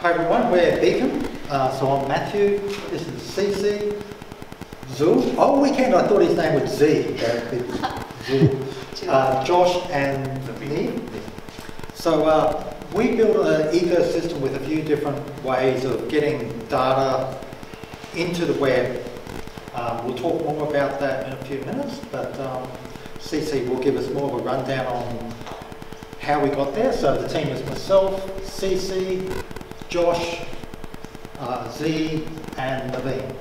Hi everyone, we're at Beacon. Uh, so I'm Matthew, this is CC, Zul. Oh, weekend I thought his name was Z. Zul. Uh, Josh and me. So uh, we built an ecosystem with a few different ways of getting data into the web. Um, we'll talk more about that in a few minutes, but um, CC will give us more of a rundown on how we got there. So the team is myself, CC, Josh, uh, Z, and Naveen.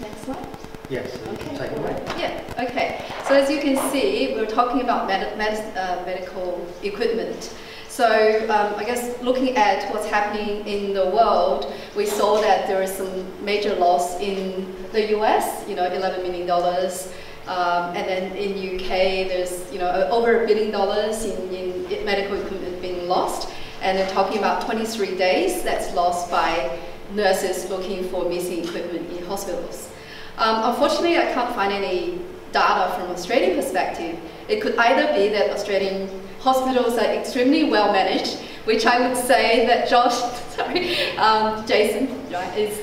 Next slide. Yes, Okay. take it away. Yeah, okay. So as you can see, we're talking about med med uh, medical equipment. So um, I guess looking at what's happening in the world, we saw that there is some major loss in the US, you know, 11 million dollars. Um, and then in UK, there's you know over a billion dollars in, in medical equipment being lost. And they're talking about 23 days that's lost by nurses looking for missing equipment in hospitals. Um, unfortunately, I can't find any data from Australian perspective. It could either be that Australian hospitals are extremely well managed, which I would say that Josh, sorry, um, Jason, is,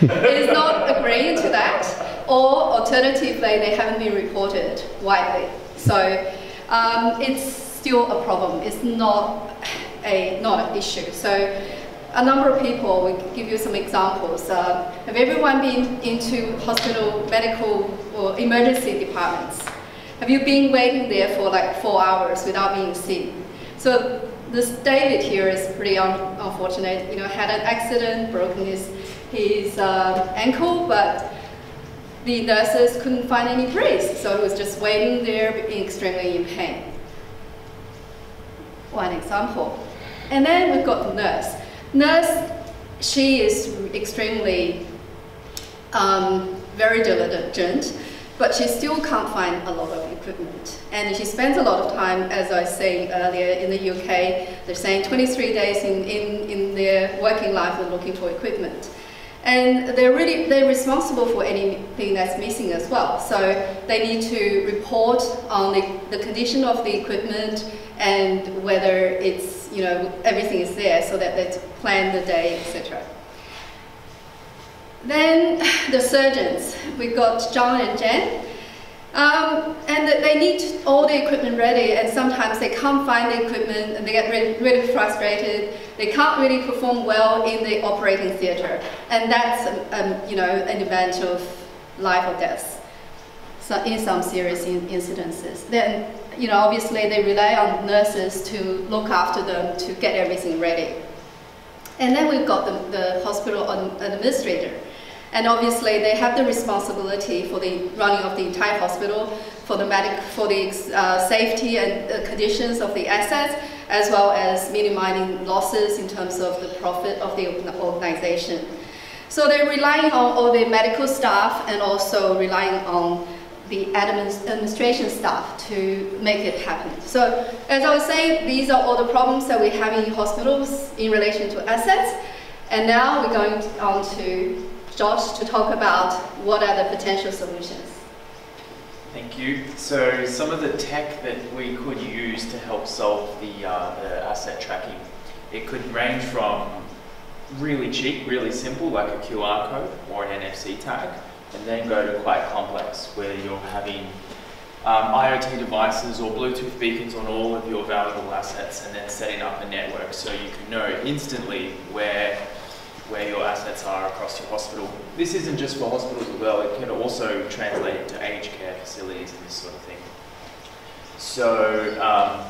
is not agreeing to that, or alternatively, they haven't been reported widely. So um, it's still a problem. It's not a not an issue. So a number of people, we give you some examples. Uh, have everyone been into hospital, medical, or emergency departments? Have you been waiting there for like four hours without being seen? So this David here is pretty un unfortunate. You know, had an accident, broken his his uh, ankle, but the nurses couldn't find any brace, so he was just waiting there, being extremely in pain. One example. And then we've got the nurse. Nurse, she is extremely um, very diligent, but she still can't find a lot of equipment. And she spends a lot of time, as I was saying earlier, in the UK. They're saying 23 days in, in, in their working life they're looking for equipment. And they're really they're responsible for anything that's missing as well. So they need to report on the, the condition of the equipment and whether it's you know everything is there so that they plan the day, etc. Then the surgeons, we've got John and Jen. Um, and they need all the equipment ready, and sometimes they can't find the equipment, and they get really, really frustrated. They can't really perform well in the operating theatre, and that's um, you know an event of life or death. So in some serious in incidences, then you know obviously they rely on nurses to look after them to get everything ready. And then we've got the, the hospital administrator. And obviously, they have the responsibility for the running of the entire hospital, for the medic, for the uh, safety and uh, conditions of the assets, as well as minimizing losses in terms of the profit of the organization. So they're relying on all the medical staff and also relying on the administration staff to make it happen. So as I was saying, these are all the problems that we have in hospitals in relation to assets. And now we're going on to Josh to talk about what are the potential solutions. Thank you. So some of the tech that we could use to help solve the, uh, the asset tracking, it could range from really cheap, really simple, like a QR code or an NFC tag, and then go to quite complex, where you're having um, IoT devices or Bluetooth beacons on all of your valuable assets, and then setting up a network so you can know instantly where where your assets are across your hospital. This isn't just for hospitals as well, it can also translate into aged care facilities and this sort of thing. So um,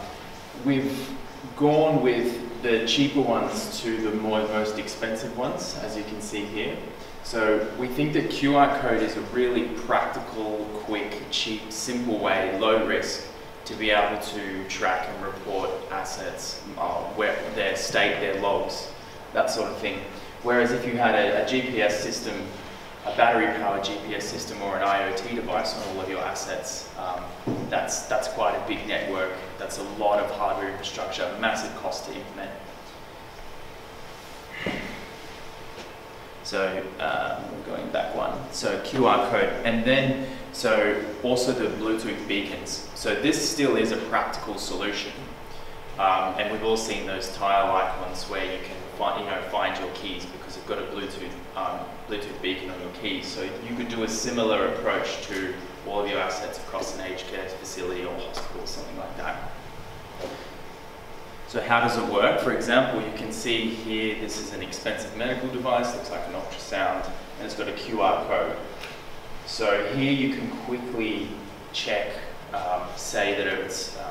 we've gone with the cheaper ones to the more, most expensive ones, as you can see here. So we think that QR code is a really practical, quick, cheap, simple way, low risk, to be able to track and report assets, uh, where their state, their logs, that sort of thing. Whereas if you had a, a GPS system, a battery-powered GPS system or an IoT device on all of your assets, um, that's, that's quite a big network. That's a lot of hardware infrastructure, massive cost to implement. So um, going back one, so QR code, and then so also the Bluetooth beacons. So this still is a practical solution. Um, and we've all seen those tile icons where you can find, you know, find your keys because you've got a Bluetooth, um, Bluetooth beacon on your keys. So you could do a similar approach to all of your assets across an aged care facility or hospital or something like that. So how does it work? For example, you can see here, this is an expensive medical device, looks like an ultrasound, and it's got a QR code. So here you can quickly check, um, say that it's um,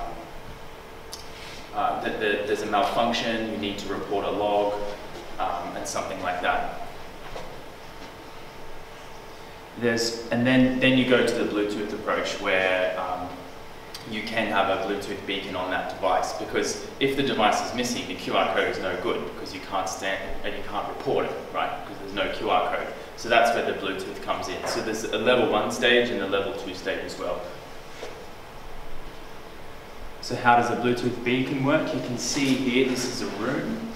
uh, that the, there's a malfunction, you need to report a log, um, and something like that. There's, and then, then you go to the Bluetooth approach where um, you can have a Bluetooth beacon on that device because if the device is missing, the QR code is no good because you can't stand and you can't report it, right? Because there's no QR code. So that's where the Bluetooth comes in. So there's a level one stage and a level two stage as well. So how does a Bluetooth beacon work? You can see here, this is a room.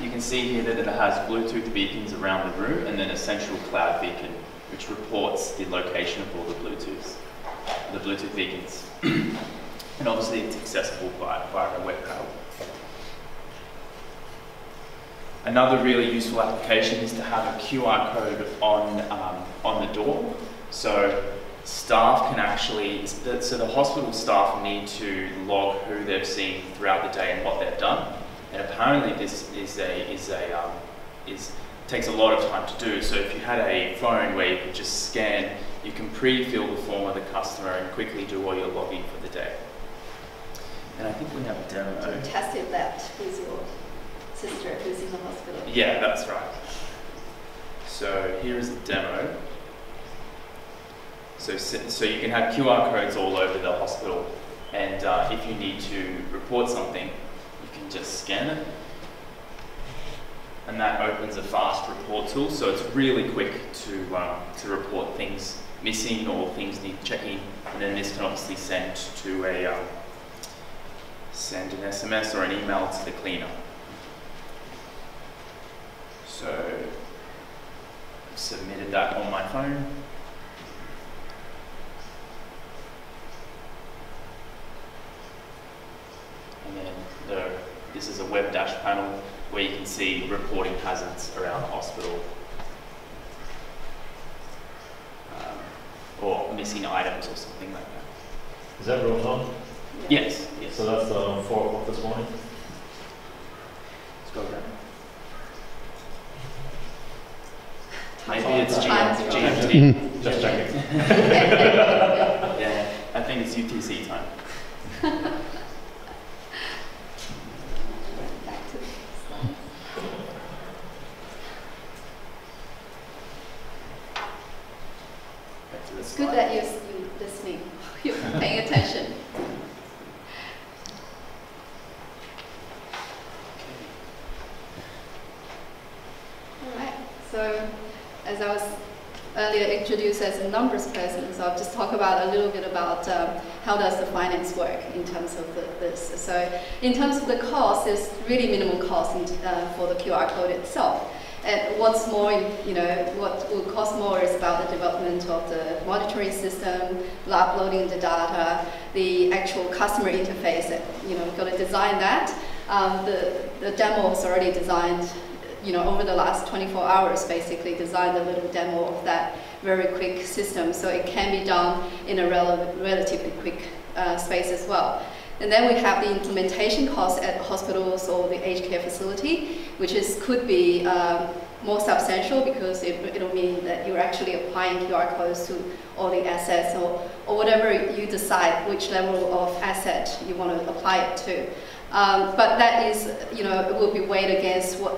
You can see here that it has Bluetooth beacons around the room and then a central cloud beacon which reports the location of all the Bluetooths, the Bluetooth beacons. and obviously it's accessible via, via a web browser. Another really useful application is to have a QR code on, um, on the door. So staff can actually, so the hospital staff need to log who they've seen throughout the day and what they've done. And apparently this is a, is a, um, is, takes a lot of time to do. So if you had a phone where you could just scan, you can pre-fill the form of the customer and quickly do all your logging for the day. And I think we have a demo. Tested that with your sister who's in the hospital. Yeah, that's right. So here is the demo. So, so you can have QR codes all over the hospital and uh, if you need to report something, you can just scan it and that opens a fast report tool so it's really quick to, um, to report things missing or things need checking and then this can obviously send to a um, send an SMS or an email to the cleaner. So I've submitted that on my phone. And then the, this is a web dash panel where you can see reporting hazards around the hospital um, or missing items or something like that. Is that real time? Yes, yes. So that's um, 4 o'clock this morning? Let's go down. Maybe it's Time's GMT. GMT. Just checking. Yeah, I think it's UTC time. Back to the slides. Back to the It's good slide. that you're, you're listening, you're paying attention. All right, so as I was earlier introduced as a numbers person, so I'll just talk about a little bit about um, how does the finance work in terms of the, this. So in terms of the cost, there's really minimal cost in, uh, for the QR code itself. And what's more, you know, what will cost more is about the development of the monitoring system, uploading the data, the actual customer interface. That, you know, we've got to design that. Um, the the demo is already designed. You know, over the last 24 hours, basically designed a little demo of that very quick system, so it can be done in a rel relatively quick uh, space as well. And then we have the implementation costs at hospitals or the aged care facility, which is could be um, more substantial because it, it'll mean that you're actually applying QR codes to all the assets or, or whatever you decide which level of asset you want to apply it to. Um, but that is, you know, it will be weighed against what,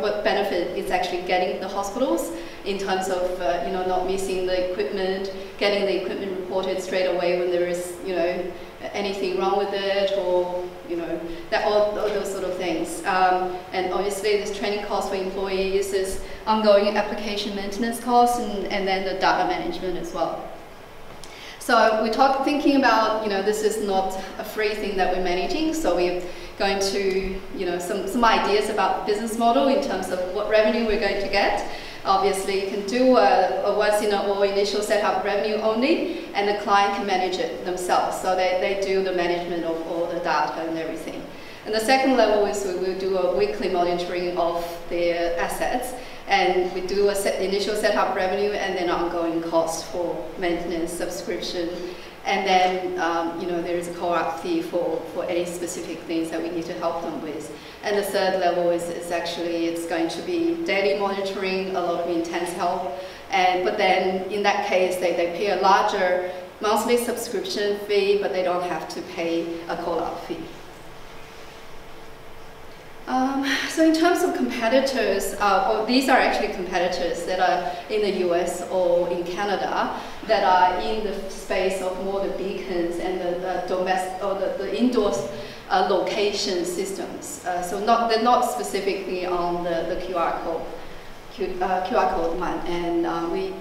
what benefit it's actually getting the hospitals in terms of, uh, you know, not missing the equipment, getting the equipment reported straight away when there is, you know, anything wrong with it or, you know, that all, all those sort of things. Um, and obviously there's training costs for employees, there's ongoing application maintenance costs and, and then the data management as well. So we talk thinking about, you know, this is not a free thing that we're managing, so we're going to, you know, some, some ideas about business model in terms of what revenue we're going to get. Obviously, you can do a, a once in a while initial setup revenue only, and the client can manage it themselves. So they, they do the management of all the data and everything. And the second level is we will do a weekly monitoring of their assets, and we do a set, initial setup revenue and then ongoing cost for maintenance, subscription, and then, um, you know, there is a co-op fee for, for any specific things that we need to help them with. And the third level is, is actually, it's going to be daily monitoring, a lot of intense help. And, but then in that case, they, they pay a larger monthly subscription fee, but they don't have to pay a call-out fee. Um, so in terms of competitors, uh, these are actually competitors that are in the US or in Canada that are in the space of more the beacons and the, the domestic or the, the indoor uh, location systems. Uh, so not they're not specifically on the, the QR code Q, uh, QR code one, and uh, we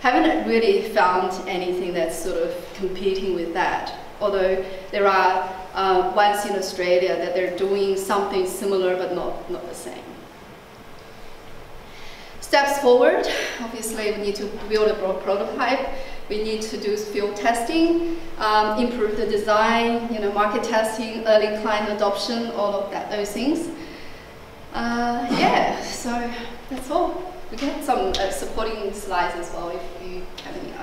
haven't really found anything that's sort of competing with that. Although there are uh, ones in Australia that they're doing something similar but not, not the same. Steps forward, obviously we need to build a prototype. We need to do field testing, um, improve the design, you know, market testing, early client adoption, all of that, those things. Uh, yeah, so that's all. We can have some uh, supporting slides as well if you have any.